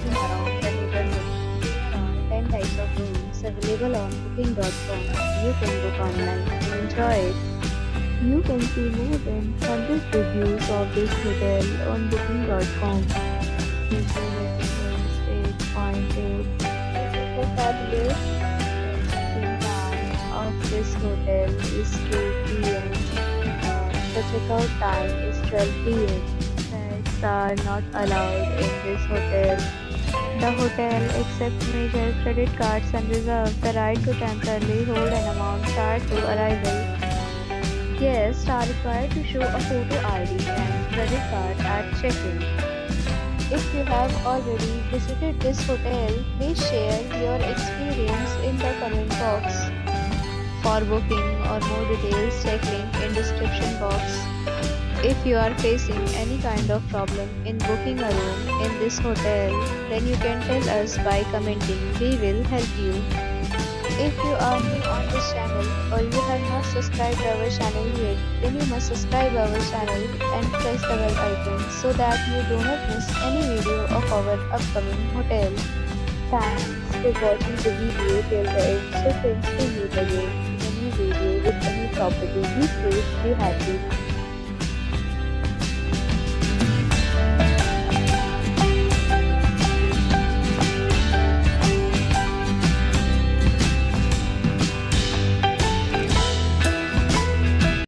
looking around the neighborhood. 10 types of rooms available on booking.com. You can book online and enjoy it. You can see more than 100 reviews of this hotel on booking.com. Review rating 8.8. Time of this hotel is 2 p.m. The checkout time is 12 p.m. Pets are not allowed in this hotel. The hotel accepts major credit cards and reserves the right to temporarily hold an amount prior to arrival. Guests are required to show a photo ID and credit card at check-in. If you have already visited this hotel, please share your experience in the comment box. For booking or more details, check link in description box. If you are facing any kind of problem in booking a room in this hotel, then you can tell us by commenting. We will help you. If you are new on this channel or you have not subscribed our channel yet, then you must subscribe our channel and press the bell icon so that you do not miss any video of our upcoming hotel. Thanks for watching the video till the end. So friends, we meet again in a new video with any property. Be safe, be happy.